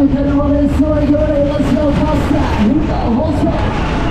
Everyone is so good, let's go faster. You know, also.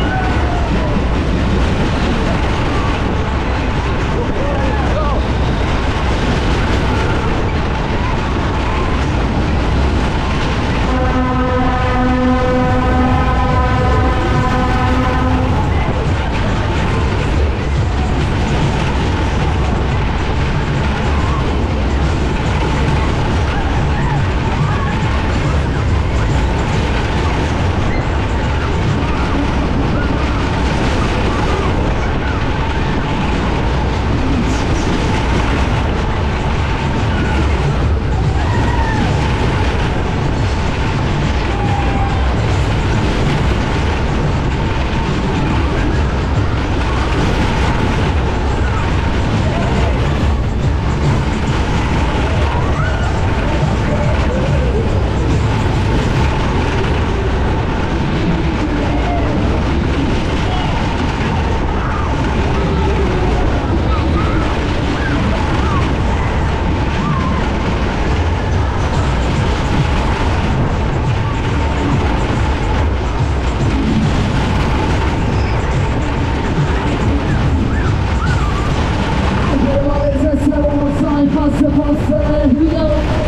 outside, we go.